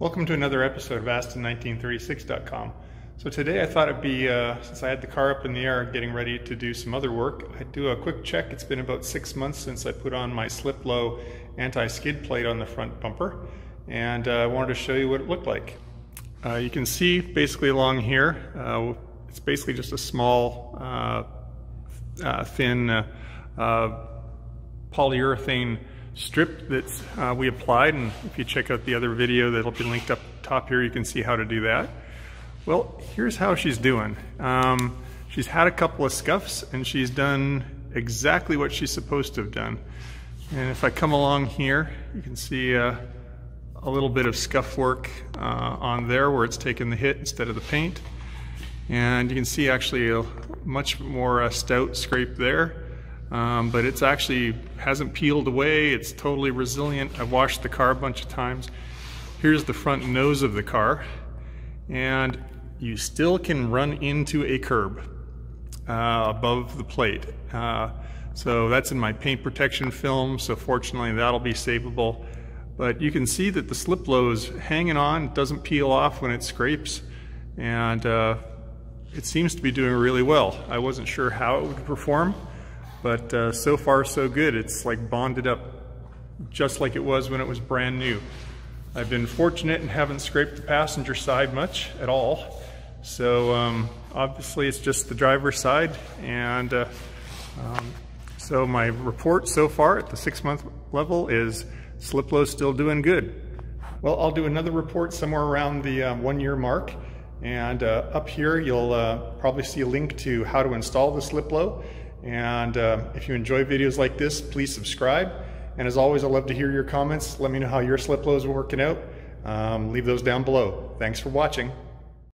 Welcome to another episode of Aston1936.com. So today I thought it'd be, uh, since I had the car up in the air getting ready to do some other work, I'd do a quick check. It's been about six months since I put on my SlipLo anti-skid plate on the front bumper and uh, I wanted to show you what it looked like. Uh, you can see basically along here, uh, it's basically just a small uh, uh, thin polyurethane strip that uh, we applied and if you check out the other video that'll be linked up top here you can see how to do that. Well here's how she's doing. Um, she's had a couple of scuffs and she's done exactly what she's supposed to have done. And if I come along here you can see uh, a little bit of scuff work uh, on there where it's taken the hit instead of the paint. And you can see actually a much more uh, stout scrape there um, but it's actually hasn't peeled away. It's totally resilient. I've washed the car a bunch of times. Here's the front nose of the car, and you still can run into a curb uh, above the plate. Uh, so that's in my paint protection film, so fortunately that'll be savable. But you can see that the SlipLo is hanging on, doesn't peel off when it scrapes, and uh, it seems to be doing really well. I wasn't sure how it would perform, but uh, so far so good. It's like bonded up just like it was when it was brand new. I've been fortunate and haven't scraped the passenger side much at all. So um, obviously it's just the driver's side. And uh, um, so my report so far at the six month level is SlipLo still doing good. Well, I'll do another report somewhere around the uh, one year mark. And uh, up here, you'll uh, probably see a link to how to install the SlipLo. And uh, if you enjoy videos like this, please subscribe. And as always, I'd love to hear your comments. Let me know how your SlipLos are working out. Um, leave those down below. Thanks for watching.